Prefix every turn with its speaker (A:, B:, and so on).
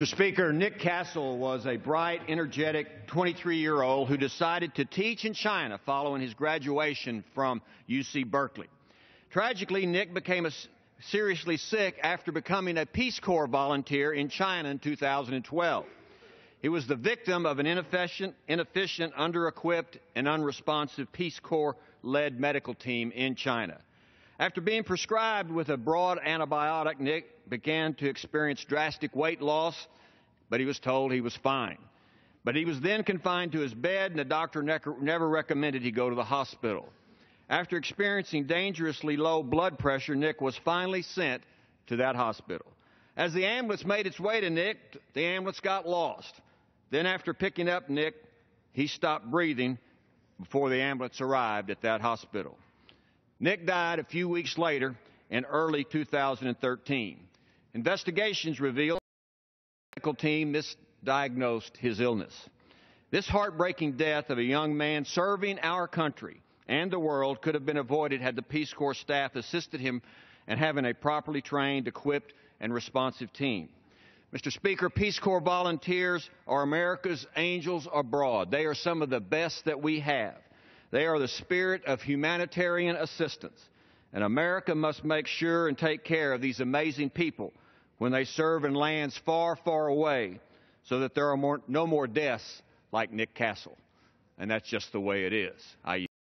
A: Mr. Speaker, Nick Castle was a bright, energetic 23-year-old who decided to teach in China following his graduation from UC Berkeley. Tragically, Nick became seriously sick after becoming a Peace Corps volunteer in China in 2012. He was the victim of an inefficient, inefficient under-equipped, and unresponsive Peace Corps-led medical team in China. After being prescribed with a broad antibiotic, Nick began to experience drastic weight loss, but he was told he was fine. But he was then confined to his bed, and the doctor never recommended he go to the hospital. After experiencing dangerously low blood pressure, Nick was finally sent to that hospital. As the ambulance made its way to Nick, the ambulance got lost. Then, after picking up Nick, he stopped breathing before the ambulance arrived at that hospital. Nick died a few weeks later in early 2013. Investigations revealed the medical team misdiagnosed his illness. This heartbreaking death of a young man serving our country and the world could have been avoided had the Peace Corps staff assisted him in having a properly trained, equipped, and responsive team. Mr. Speaker, Peace Corps volunteers are America's angels abroad. They are some of the best that we have. They are the spirit of humanitarian assistance. And America must make sure and take care of these amazing people when they serve in lands far, far away so that there are more, no more deaths like Nick Castle. And that's just the way it is. I